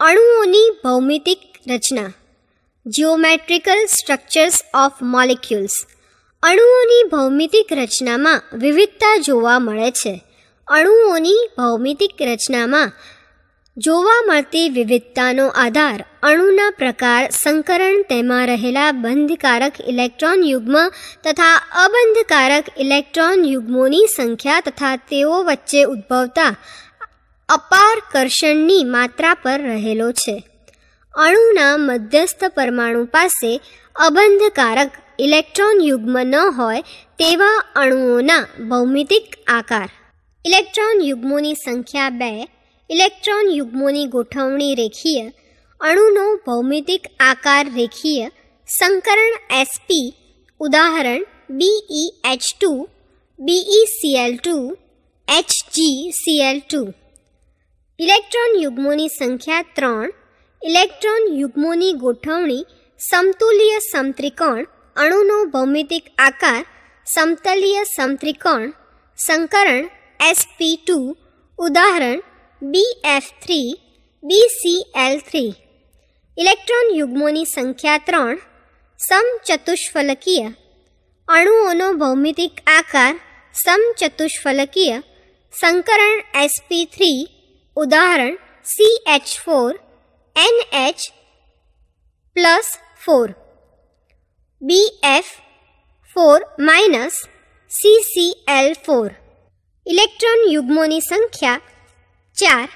અણુઓની ભૌમિતિક રચના. જિયોમેટ્રિકલ સ્ટ્રક્ચર્સ ઓફ મોલિક્યુલ્સ અણુઓની ભૌમિતિક રચનામાં વિવિધતા જોવા મળે છે. અણુઓની ભૌમિતિક રચનામાં જોવા મળતી વિવિધતાનો આધાર અણુના પ્રકાર, સંકરણ તેમાં રહેલા બંધકારક ઇલેક્ટ્રોન યુગ્મ તથા અબંધકારક ઇલેક્ટ્રોન યુગ્મોની સંખ્યા તથા તેઓ વચ્ચે ઉદ્ભવતા અપારકર્ષણની માત્રા પર રહેલો છે. અણુના મધ્યસ્થ પરમાણુ પાસે અબંધકારક ઇલેક્ટ્રોન યુગ્મ ન હોય તેવા અણુઓના ભૌમિતિક આકાર. ઇલેક્ટ્રોન યુગ્મોની સંખ્યા બે, ઇલેક્ટ્રોન યુગ્મોની ગોઠવણી રેખીય, અણુનો ભૌમિતિક આકાર રેખીય, સંકરણ એસપી, ઉદાહરણ BE H two BE CL two H G CL two electron યુગ્મોની સંખ્યા ત્રણ ઇલેક્ટ્રોન યુગ્મોની ગોઠવણી સમતુલ્ય સમત્રિકોણ અણુનો ભૌમિતિક આકાર સમતલીય સમત્રિકોણ સંકરણ એસપી ટુ ઉદાહરણ B F three B C L three electron યુગ્મોની સંખ્યા ત્રણ સમચતુષ્ફલકીય અણુઓનો ભૌમિતિક આકાર સમચતુષ્ફલકીય સંકરણ એસપી થ્રી ઉદાહરણ C H four N H plus four B F four minus C C L four electron યુગ્મોની સંખ્યા ચાર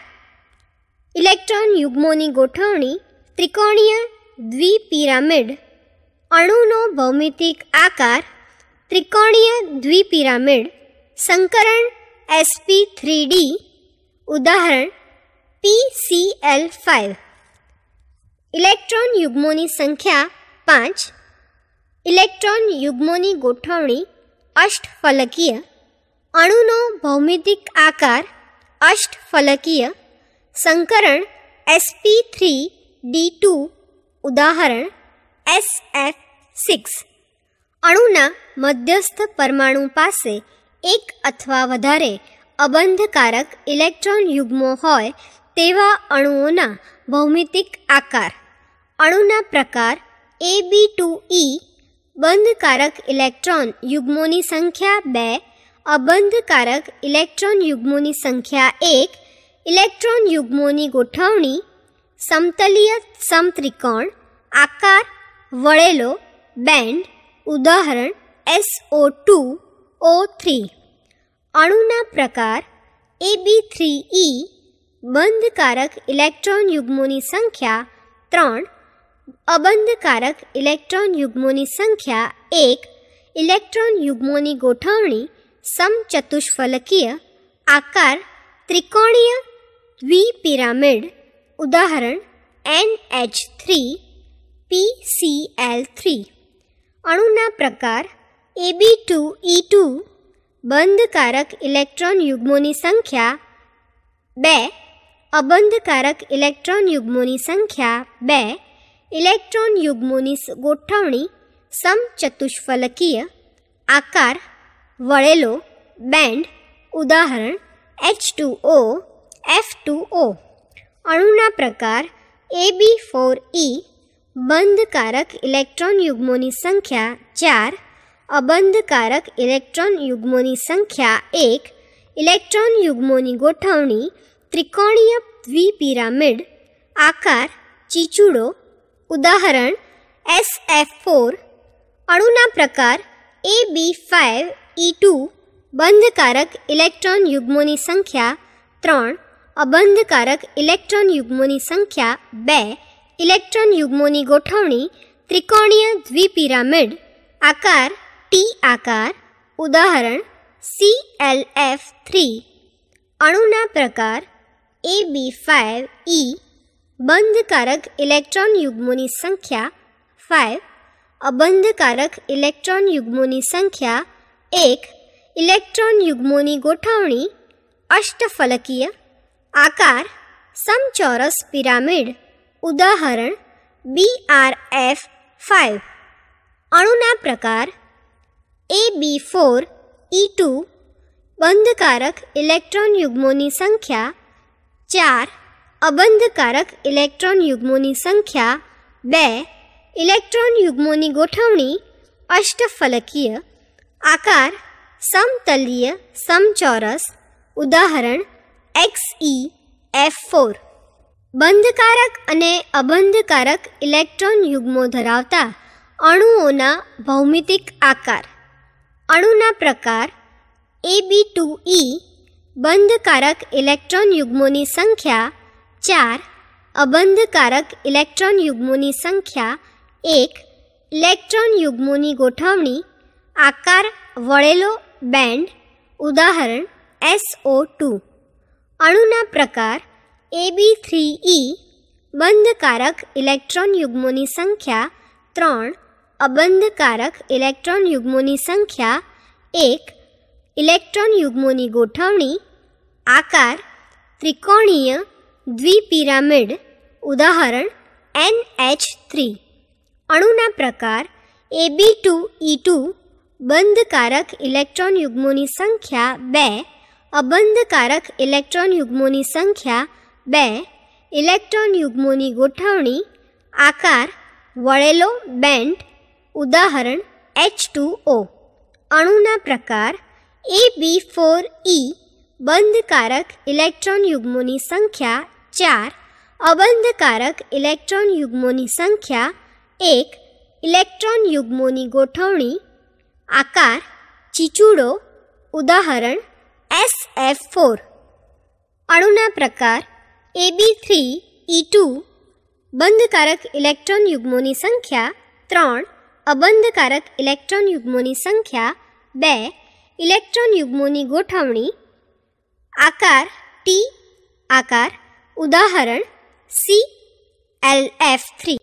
ઇલેક્ટ્રોન યુગ્મોની ગોઠવણી ત્રિકોણીય દ્વિપિરામિડ અણુનો ભૌમિતિક આકાર ત્રિકોણીય દ્વિપિરામિડ સંકરણ એસપી થ્રી ડી ઉદાહરણ P C L five electron યુગ્મોની સંખ્યા પાંચ ઇલેક્ટ્રોન યુગ્મોની ગોઠવણી અષ્ટફલકીય અણુનો ભૌમિતિક આકાર અષ્ટફલકીય સંકરણ એસપી થ્રી ડી ટુ ઉદાહરણ એસ એફ સિક્સ અણુના મધ્યસ્થ પરમાણુ પાસે એક અથવા વધારે અબંધકારક ઇલેક્ટ્રોન યુગ્મો હોય તેવા અણુઓના ભૌમિતિક આકાર અણુના પ્રકાર એ બી ટુ ઈ બંધકારક ઇલેક્ટ્રોન યુગ્મોની સંખ્યા બે અબંધકારક ઇલેક્ટ્રોન યુગ્મોની સંખ્યા એક ઇલેક્ટ્રોન યુગ્મોની ગોઠવણી સમતલીય સમત્રિકોણ આકાર વળેલો બેન્ડ ઉદાહરણ એસઓ ટુ ઓ થ્રી અણુના પ્રકાર એ બી થ્રી ઈ બંધકારક ઇલેક્ટ્રોન યુગ્મોની સંખ્યા ત્રણ અબંધકારક ઇલેક્ટ્રોન યુગ્મોની સંખ્યા એક ઇલેક્ટ્રોન યુગ્મોની ગોઠવણી સમચતુષ્ફલકીય આકાર ત્રિકોણીય દ્વિપિરામિડ ઉદાહરણ N H three P C L three અણુના પ્રકાર A B two E two બંધકારક ઇલેક્ટ્રોન યુગ્મોની સંખ્યા બે અબંધકારક ઇલેક્ટ્રોન યુગ્મોની સંખ્યા બે ઇલેક્ટ્રોન યુગ્મોની ગોઠવણી સમચતુષ્ફલકીય આકાર વળેલો બેન્ડ ઉદાહરણ H two O F two O અણુના પ્રકાર એ બી ફોર ઈ બંધકારક ઇલેક્ટ્રોન યુગ્મોની સંખ્યા ચાર અબંધકારક ઇલેક્ટ્રોન યુગ્મોની સંખ્યા એક ઇલેક્ટ્રોન યુગ્મોની ગોઠવણી ત્રિકોણીય દ્વિપિરામિડ આકાર ચીચુડો ઉદાહરણ એસ એફ ફોર અણુના પ્રકાર A B five E two બંધકારક electron યુગ્મોની સંખ્યા ત્રણ અબંધકારક ઇલેક્ટ્રોન યુગ્મોની સંખ્યા બે ઇલેક્ટ્રોન યુગ્મોની ગોઠવણી ત્રિકોણીય દ્વિપિરામિડ આકાર ટી આકાર ઉદાહરણ સી એલ એફ થ્રી અણુના પ્રકાર એ બી ફાઇવ ઈ બંધકારક ઇલેક્ટ્રોન યુગ્મોની સંખ્યા ફાઇવ અબંધકારક ઇલેક્ટ્રોન યુગ્મોની સંખ્યા એક ઇલેક્ટ્રોન યુગ્મોની ગોઠવણી અષ્ટફલકીય આકાર સમચોરસ પિરામિડ ઉદાહરણ બી આર એફ ફાઇવ અણુના પ્રકાર A B four E two બંધકારક electron યુગ્મોની સંખ્યા ચાર અબંધકારક ઇલેક્ટ્રોન યુગ્મોની સંખ્યા બે ઇલેક્ટ્રોન યુગ્મોની ગોઠવણી અષ્ટફલકીય આકાર સમતલીય સમચોરસ ઉદાહરણ એક્સ ઈ એફ ફોર બંધકારક અને અબંધકારક ઇલેક્ટ્રોન યુગ્મો ધરાવતા અણુઓના ભૌમિતિક આકાર અણુના પ્રકાર એ બી ટુ ઈ બંધકારક ઇલેક્ટ્રોન યુગ્મોની સંખ્યા ચાર અબંધકારક ઇલેક્ટ્રોન યુગ્મોની સંખ્યા એક ઇલેક્ટ્રોન યુગ્મોની ગોઠવણી આકાર વળેલો બેન્ડ ઉદાહરણ એસઓ ટુ અણુના પ્રકાર એ બી થ્રી ઈ બંધકારક ઇલેક્ટ્રોન યુગ્મોની સંખ્યા ત્રણ અબંધકારક ઇલેક્ટ્રોન યુગ્મોની સંખ્યા એક ઇલેક્ટ્રોન યુગ્મોની ગોઠવણી આકાર ત્રિકોણીય દ્વિપિરામિડ ઉદાહરણ એન એચ થ્રી અણુના પ્રકાર A B two E two બંધકારક electron યુગ્મોની સંખ્યા બે અબંધકારક ઇલેક્ટ્રોન યુગ્મોની સંખ્યા બે ઇલેક્ટ્રોન યુગ્મોની ગોઠવણી આકાર વળેલો બેન્ડ ઉદાહરણ એચ ટુ ઓ અણુના પ્રકાર એ બી ફોર ઈ બંધકારક ઇલેક્ટ્રોન યુગ્મોની સંખ્યા ચાર અબંધકારક ઇલેક્ટ્રોન યુગ્મોની સંખ્યા એક ઇલેક્ટ્રોન યુગ્મોની ગોઠવણી આકાર ચીચુડો ઉદાહરણ એસ એફ ફોર અણુના પ્રકાર A B three E two બંધકારક electron યુગ્મોની સંખ્યા ત્રણ અબંધકારક ઇલેક્ટ્રોન યુગ્મોની સંખ્યા બે ઇલેક્ટ્રોન યુગ્મોની ગોઠવણી આકાર ટી આકાર ઉદાહરણ સી એલ એફ થ્રી